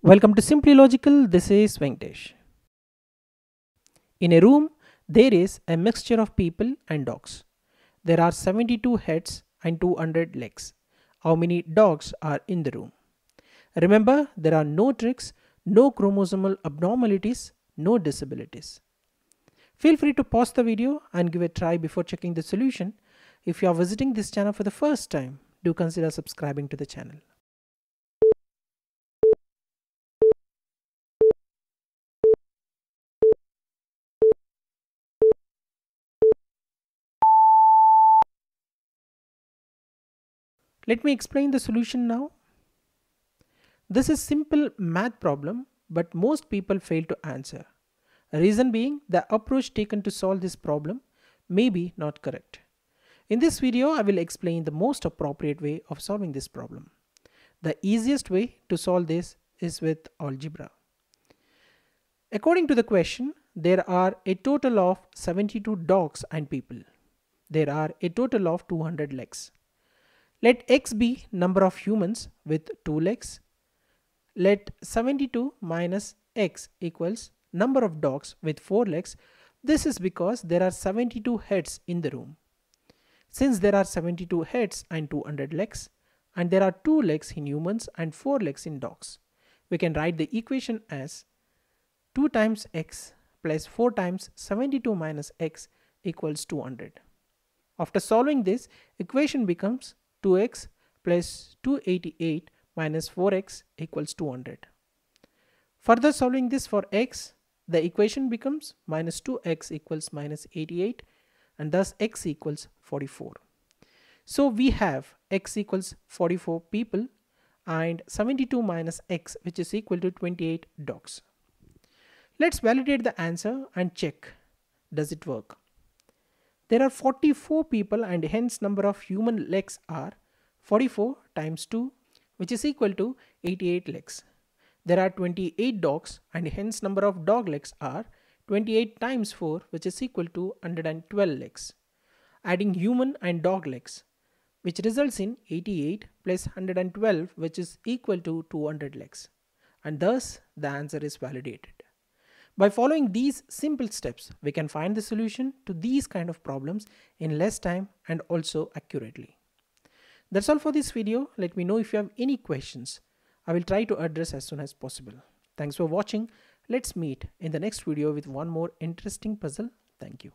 Welcome to Simply Logical. This is Venkatesh. In a room, there is a mixture of people and dogs. There are 72 heads and 200 legs. How many dogs are in the room? Remember, there are no tricks, no chromosomal abnormalities, no disabilities. Feel free to pause the video and give a try before checking the solution. If you are visiting this channel for the first time, do consider subscribing to the channel. Let me explain the solution now. This is simple math problem but most people fail to answer. Reason being the approach taken to solve this problem may be not correct. In this video I will explain the most appropriate way of solving this problem. The easiest way to solve this is with algebra. According to the question, there are a total of 72 dogs and people. There are a total of 200 legs. Let x be number of humans with 2 legs. Let 72 minus x equals number of dogs with 4 legs. This is because there are 72 heads in the room. Since there are 72 heads and 200 legs, and there are 2 legs in humans and 4 legs in dogs, we can write the equation as 2 times x plus 4 times 72 minus x equals 200. After solving this, equation becomes 2x plus 288 minus 4x equals 200. Further solving this for x, the equation becomes minus 2x equals minus 88 and thus x equals 44. So we have x equals 44 people and 72 minus x which is equal to 28 dogs. Let's validate the answer and check does it work. There are 44 people and hence number of human legs are 44 times 2 which is equal to 88 legs. There are 28 dogs and hence number of dog legs are 28 times 4 which is equal to 112 legs. Adding human and dog legs which results in 88 plus 112 which is equal to 200 legs and thus the answer is validated. By following these simple steps, we can find the solution to these kind of problems in less time and also accurately. That's all for this video. Let me know if you have any questions. I will try to address as soon as possible. Thanks for watching. Let's meet in the next video with one more interesting puzzle. Thank you.